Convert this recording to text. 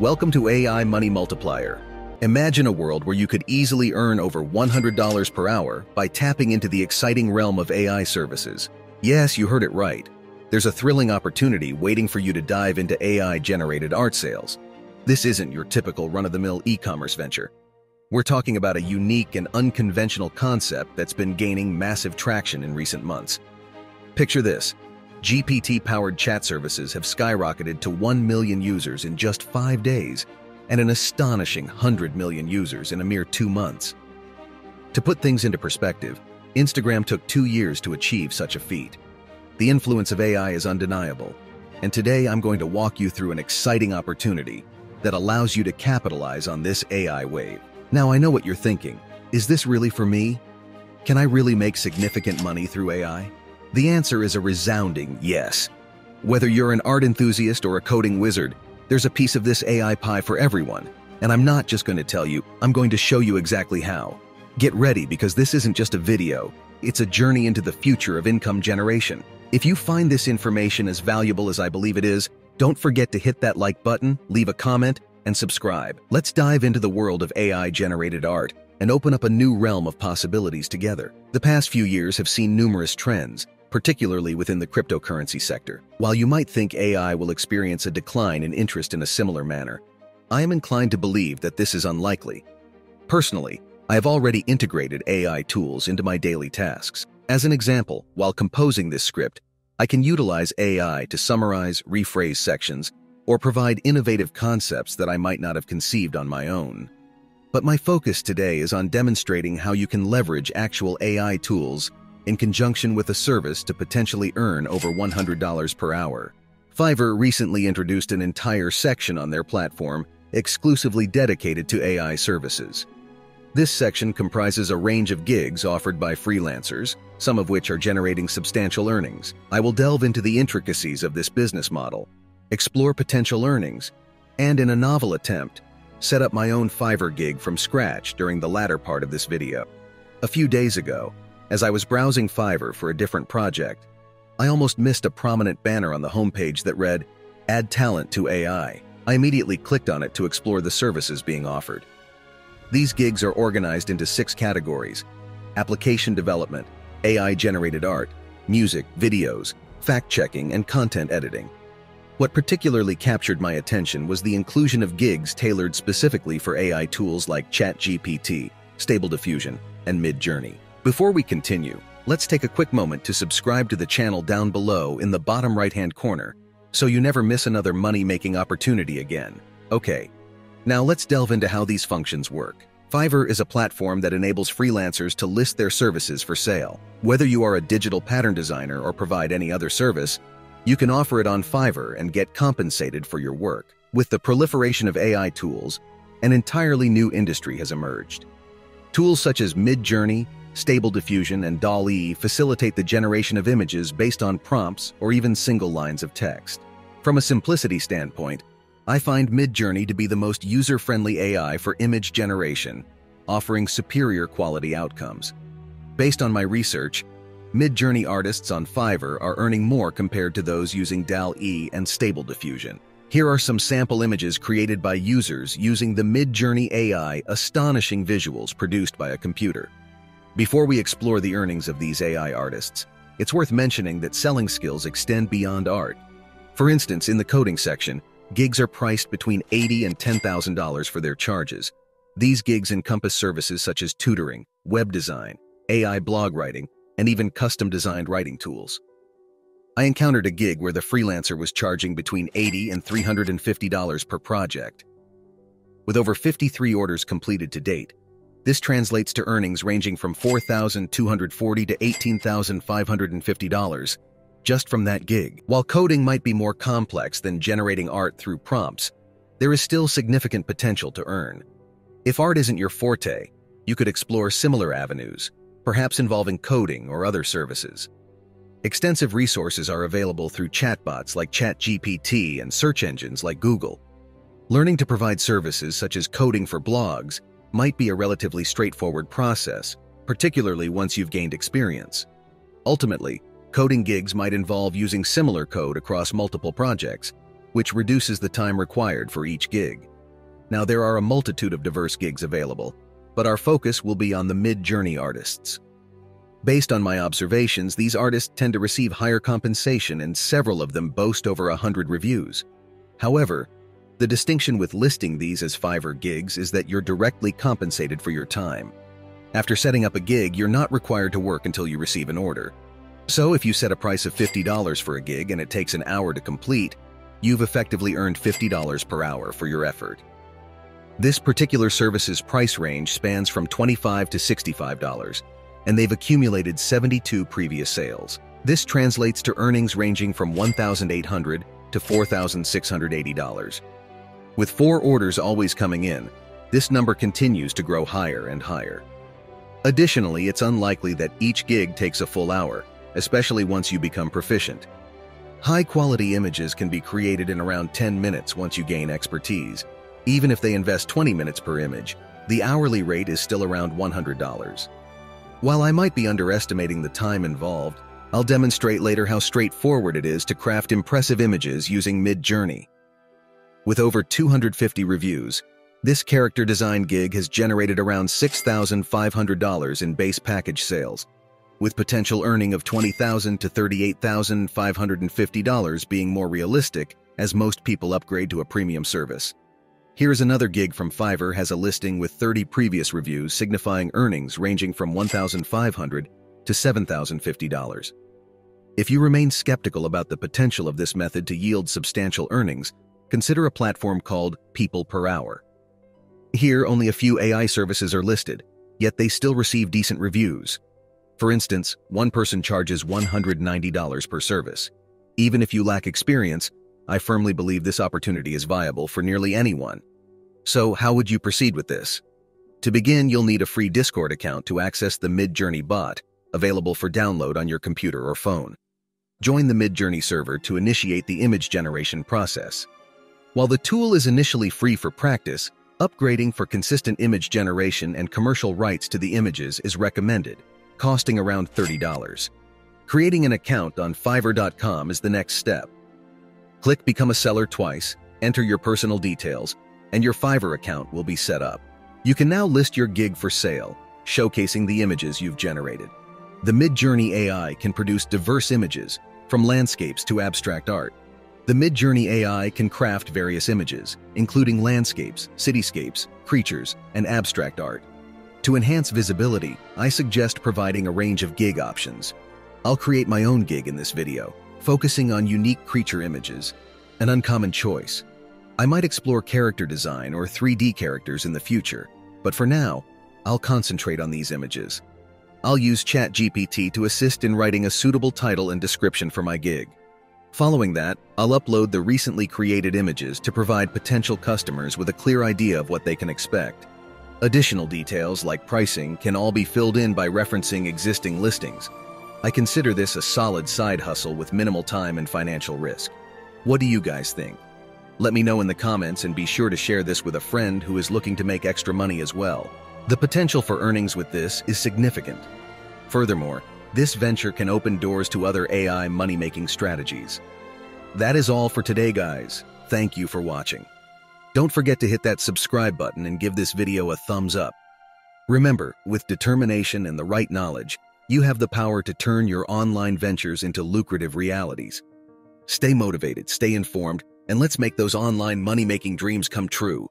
Welcome to AI Money Multiplier. Imagine a world where you could easily earn over $100 per hour by tapping into the exciting realm of AI services. Yes, you heard it right. There's a thrilling opportunity waiting for you to dive into AI-generated art sales. This isn't your typical run-of-the-mill e-commerce venture. We're talking about a unique and unconventional concept that's been gaining massive traction in recent months. Picture this. GPT-powered chat services have skyrocketed to 1 million users in just five days and an astonishing 100 million users in a mere two months. To put things into perspective, Instagram took two years to achieve such a feat. The influence of AI is undeniable, and today I'm going to walk you through an exciting opportunity that allows you to capitalize on this AI wave. Now, I know what you're thinking. Is this really for me? Can I really make significant money through AI? The answer is a resounding yes. Whether you're an art enthusiast or a coding wizard, there's a piece of this AI pie for everyone. And I'm not just going to tell you, I'm going to show you exactly how. Get ready because this isn't just a video, it's a journey into the future of income generation. If you find this information as valuable as I believe it is, don't forget to hit that like button, leave a comment, and subscribe. Let's dive into the world of AI-generated art and open up a new realm of possibilities together. The past few years have seen numerous trends, particularly within the cryptocurrency sector. While you might think AI will experience a decline in interest in a similar manner, I am inclined to believe that this is unlikely. Personally, I have already integrated AI tools into my daily tasks. As an example, while composing this script, I can utilize AI to summarize, rephrase sections, or provide innovative concepts that I might not have conceived on my own. But my focus today is on demonstrating how you can leverage actual AI tools in conjunction with a service to potentially earn over $100 per hour. Fiverr recently introduced an entire section on their platform exclusively dedicated to AI services. This section comprises a range of gigs offered by freelancers, some of which are generating substantial earnings. I will delve into the intricacies of this business model explore potential earnings, and in a novel attempt, set up my own Fiverr gig from scratch during the latter part of this video. A few days ago, as I was browsing Fiverr for a different project, I almost missed a prominent banner on the homepage that read, Add Talent to AI. I immediately clicked on it to explore the services being offered. These gigs are organized into six categories application development, AI generated art, music, videos, fact checking, and content editing. What particularly captured my attention was the inclusion of gigs tailored specifically for AI tools like ChatGPT, Stable Diffusion, and Midjourney. Before we continue, let's take a quick moment to subscribe to the channel down below in the bottom right-hand corner so you never miss another money-making opportunity again. Okay, now let's delve into how these functions work. Fiverr is a platform that enables freelancers to list their services for sale. Whether you are a digital pattern designer or provide any other service, you can offer it on Fiverr and get compensated for your work. With the proliferation of AI tools, an entirely new industry has emerged. Tools such as Midjourney, Stable Diffusion, and DALL-E facilitate the generation of images based on prompts or even single lines of text. From a simplicity standpoint, I find Midjourney to be the most user-friendly AI for image generation, offering superior quality outcomes. Based on my research, Midjourney artists on Fiverr are earning more compared to those using DALL-E and Stable Diffusion. Here are some sample images created by users using the Midjourney AI astonishing visuals produced by a computer. Before we explore the earnings of these AI artists, it's worth mentioning that selling skills extend beyond art. For instance, in the coding section, gigs are priced between 80 and $10,000 for their charges. These gigs encompass services such as tutoring, web design, AI blog writing, and even custom-designed writing tools. I encountered a gig where the freelancer was charging between 80 and $350 per project. With over 53 orders completed to date, this translates to earnings ranging from $4,240 to $18,550 just from that gig. While coding might be more complex than generating art through prompts, there is still significant potential to earn. If art isn't your forte, you could explore similar avenues, perhaps involving coding or other services. Extensive resources are available through chatbots like ChatGPT and search engines like Google. Learning to provide services such as coding for blogs might be a relatively straightforward process, particularly once you've gained experience. Ultimately, coding gigs might involve using similar code across multiple projects, which reduces the time required for each gig. Now, there are a multitude of diverse gigs available, but our focus will be on the Midjourney artists. Based on my observations, these artists tend to receive higher compensation and several of them boast over 100 reviews. However, the distinction with listing these as Fiverr gigs is that you're directly compensated for your time. After setting up a gig, you're not required to work until you receive an order. So if you set a price of $50 for a gig and it takes an hour to complete, you've effectively earned $50 per hour for your effort. This particular service's price range spans from 25 to $65, and they've accumulated 72 previous sales. This translates to earnings ranging from 1,800 to $4,680. With four orders always coming in, this number continues to grow higher and higher. Additionally, it's unlikely that each gig takes a full hour, especially once you become proficient. High-quality images can be created in around 10 minutes once you gain expertise, even if they invest 20 minutes per image, the hourly rate is still around $100. While I might be underestimating the time involved, I'll demonstrate later how straightforward it is to craft impressive images using Midjourney. With over 250 reviews, this character design gig has generated around $6,500 in base package sales, with potential earning of $20,000 to $38,550 being more realistic as most people upgrade to a premium service. Here's another gig from Fiverr has a listing with 30 previous reviews signifying earnings ranging from $1,500 to $7,050. If you remain skeptical about the potential of this method to yield substantial earnings, consider a platform called People Per Hour. Here, only a few AI services are listed, yet they still receive decent reviews. For instance, one person charges $190 per service. Even if you lack experience, I firmly believe this opportunity is viable for nearly anyone. So how would you proceed with this? To begin, you'll need a free Discord account to access the Midjourney bot, available for download on your computer or phone. Join the Midjourney server to initiate the image generation process. While the tool is initially free for practice, upgrading for consistent image generation and commercial rights to the images is recommended, costing around $30. Creating an account on Fiverr.com is the next step. Click Become a Seller twice, enter your personal details, and your Fiverr account will be set up. You can now list your gig for sale, showcasing the images you've generated. The Midjourney AI can produce diverse images, from landscapes to abstract art. The Midjourney AI can craft various images, including landscapes, cityscapes, creatures, and abstract art. To enhance visibility, I suggest providing a range of gig options. I'll create my own gig in this video, focusing on unique creature images, an uncommon choice. I might explore character design or 3D characters in the future, but for now, I'll concentrate on these images. I'll use ChatGPT to assist in writing a suitable title and description for my gig. Following that, I'll upload the recently created images to provide potential customers with a clear idea of what they can expect. Additional details like pricing can all be filled in by referencing existing listings. I consider this a solid side hustle with minimal time and financial risk. What do you guys think? Let me know in the comments and be sure to share this with a friend who is looking to make extra money as well. The potential for earnings with this is significant. Furthermore, this venture can open doors to other AI money-making strategies. That is all for today, guys. Thank you for watching. Don't forget to hit that subscribe button and give this video a thumbs up. Remember, with determination and the right knowledge, you have the power to turn your online ventures into lucrative realities. Stay motivated, stay informed, and let's make those online money-making dreams come true.